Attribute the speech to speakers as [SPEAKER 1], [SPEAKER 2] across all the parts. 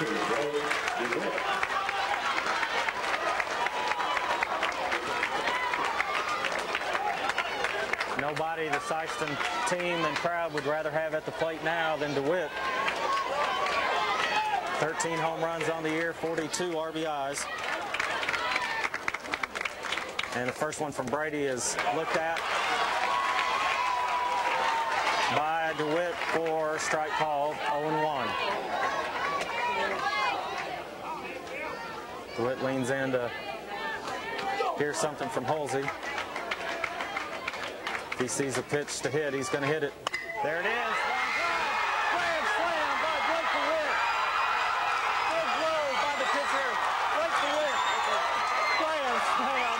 [SPEAKER 1] Nobody the Sikeston team and crowd would rather have at the plate now than DeWitt. 13 home runs on the year, 42 RBIs. And the first one from Brady is looked at by DeWitt for strike call 0-1. DeWitt leans in to hear something from Halsey. If he sees a pitch to hit, he's going to hit it. There it is. Grand slam by Blake. Big blow by the pitcher. Blake DeWitt. Grand slam.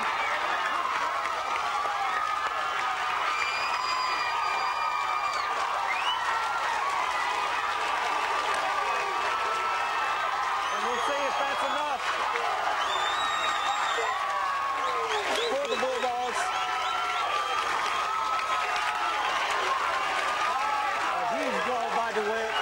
[SPEAKER 1] And we'll see if that's enough for the Bulldogs. A huge blow by DeWitt.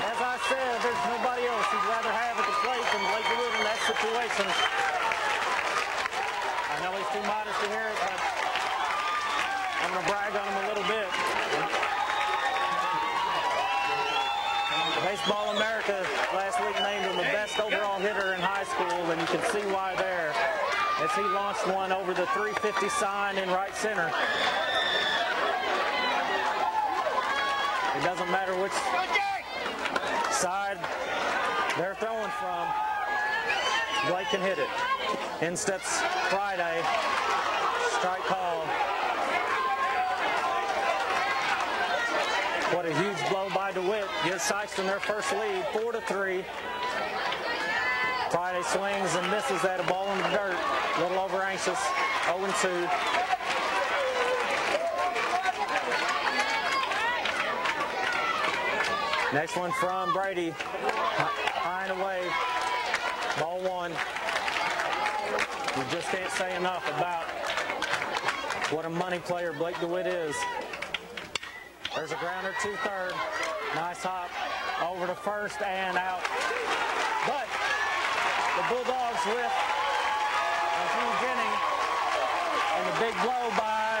[SPEAKER 1] As I said, there's nobody else he'd rather have at the plate than Blake DeWitt in that situation. I know he's too modest to hear it, but I'm going to brag on him a little bit. Baseball America last week named him the best overall hitter in high school, and you can see why there as he launched one over the 350 sign in right center. It doesn't matter which side they're throwing from, Blake can hit it. In steps Friday, strike call. What a huge blow by DeWitt. Gives Sikeston their first lead, four to three. Friday swings and misses that a ball in the dirt. A little over anxious. 0 and 2. Next one from Brady. High and away. Ball one. We just can't say enough about what a money player Blake DeWitt is. There's a grounder to third. Nice hop over to first and out. But the Bulldogs with a huge inning and the big blow by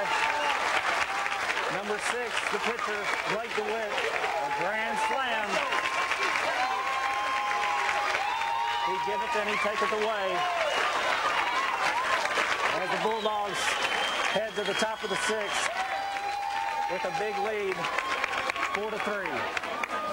[SPEAKER 1] number six, the pitcher, Blake DeWitt. A grand slam. Give he take it away. As the Bulldogs head to the top of the sixth with a big lead, four to three.